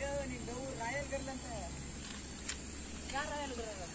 ಹಿಂಗ ಹಿಂಗ ಊರ್ ರಾಯಲ್ ಗರ್ಲ್ ಅಂತ ಯಾರು ರಾಯಲ್ ಗರ್ಲ್